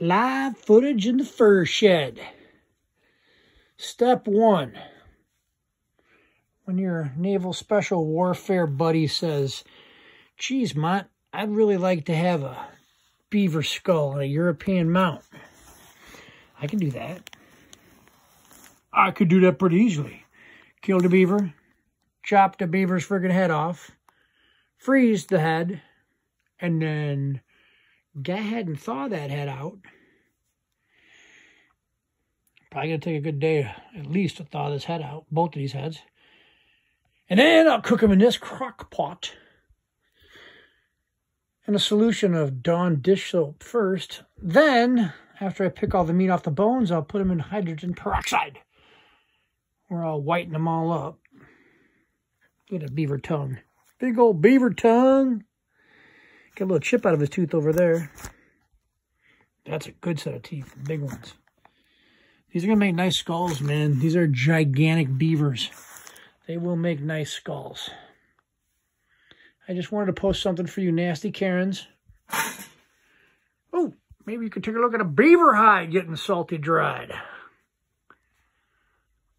live footage in the fur shed. Step one. When your naval special warfare buddy says, geez, Mont, I'd really like to have a beaver skull and a European mount. I can do that. I could do that pretty easily. Kill the beaver, chop the beaver's friggin' head off, freeze the head, and then go ahead and thaw that head out. Probably gonna take a good day at least to thaw this head out, both of these heads. And then I'll cook them in this crock pot. In a solution of Dawn dish soap first. Then, after I pick all the meat off the bones, I'll put them in hydrogen peroxide. Or I'll whiten them all up. Get a beaver tongue. Big old beaver tongue. Get a little chip out of his tooth over there. That's a good set of teeth, big ones. These are going to make nice skulls, man. These are gigantic beavers. They will make nice skulls. I just wanted to post something for you nasty Karens. Oh, maybe you could take a look at a beaver hide getting salty dried.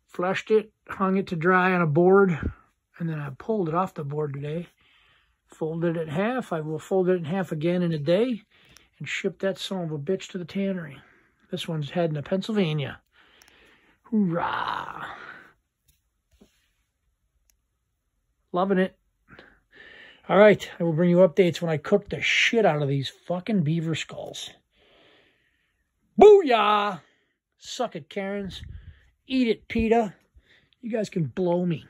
Flushed it, hung it to dry on a board, and then I pulled it off the board today. Folded it in half. I will fold it in half again in a day and ship that son of a bitch to the tannery. This one's heading to Pennsylvania. Hoorah! Loving it. All right, I will bring you updates when I cook the shit out of these fucking beaver skulls. Booyah! Suck it, Karens. Eat it, PETA. You guys can blow me.